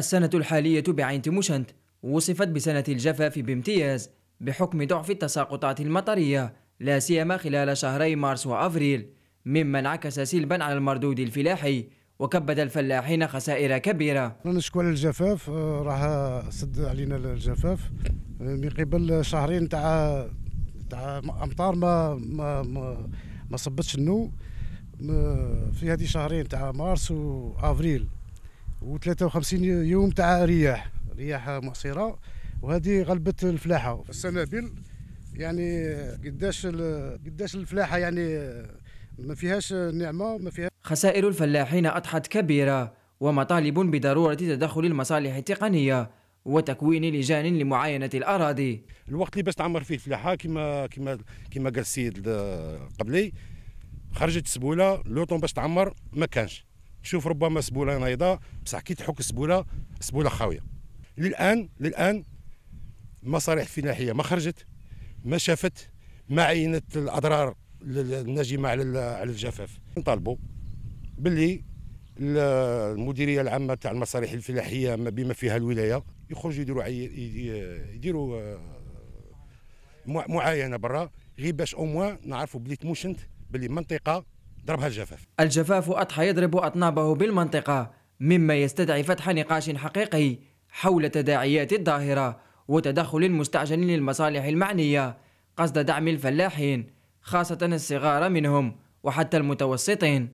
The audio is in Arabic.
السنة الحالية بعين تيموشنت وصفت بسنة الجفاف بامتياز بحكم ضعف التساقطات المطرية لا سيما خلال شهري مارس وأفريل مما انعكس سلبا على المردود الفلاحي وكبد الفلاحين خسائر كبيرة. نشكو على الجفاف آه، راه سد علينا الجفاف. آه، من قبل شهرين تاع تاع أمطار ما ما ما, ما صبتش النو في هذه شهرين تاع مارس وأفريل. و53 يوم تاع رياح رياح معصره وهذه غلبت الفلاحة. السنابل يعني قداش قداش الفلاحة يعني ما فيهاش نعمة ما فيها خسائر الفلاحين أضحت كبيرة ومطالب بضرورة تدخل المصالح التقنيه وتكوين لجان لمعاينة الأراضي. الوقت اللي باش تعمر فيه الفلاحة كما كما كما قال السيد قبلي خرجت سبولة لوطون باش تعمر ما كانش. تشوف ربما سبولة نايضة. بصح كي تحك السبوله السبوله خاوية. للآن للآن المصالح الفلاحيه ما خرجت ما شافت ما عينت الأضرار الناجمة على على الجفاف. نطالبوا باللي المديرية العامة تاع المصالح الفلاحية بما فيها الولاية يخرجوا يديروا يديروا آه، معاينة برا. غير باش أو موان نعرفوا بلي تموشنت باللي منطقة ضربها الجفاف الجفاف اضحى يضرب أطنابه بالمنطقة مما يستدعي فتح نقاش حقيقي حول تداعيات الظاهرة وتدخل المستعجل للمصالح المعنية قصد دعم الفلاحين خاصة الصغار منهم وحتى المتوسطين.